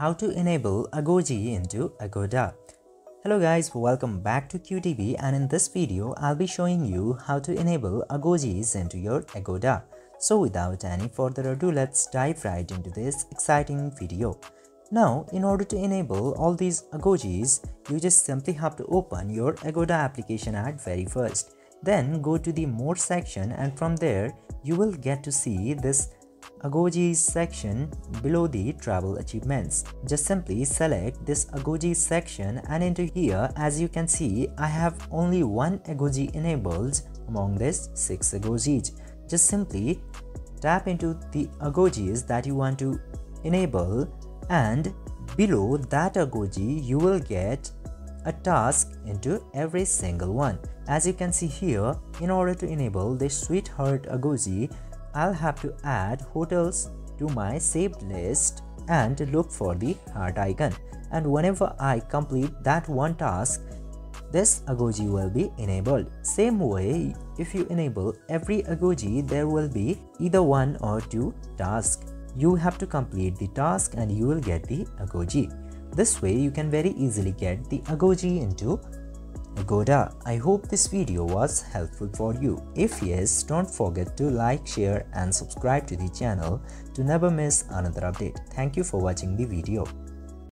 how to enable Agoji into Agoda. Hello guys, welcome back to QTV and in this video, I'll be showing you how to enable Agojis into your Agoda. So without any further ado, let's dive right into this exciting video. Now, in order to enable all these Agojis, you just simply have to open your Agoda application at very first. Then go to the more section and from there, you will get to see this Agoji section below the travel achievements. Just simply select this Agoji section and into here as you can see I have only one Agoji enabled among this 6 Agojis. Just simply tap into the Agojis that you want to enable and below that Agoji you will get a task into every single one. As you can see here, in order to enable the Sweetheart Agoji, I'll have to add hotels to my saved list and look for the heart icon. And whenever I complete that one task, this Agoji will be enabled. Same way, if you enable every Agoji, there will be either one or two tasks. You have to complete the task and you will get the Agoji. This way, you can very easily get the Agoji into Agoda. I hope this video was helpful for you. If yes, don't forget to like, share and subscribe to the channel to never miss another update. Thank you for watching the video.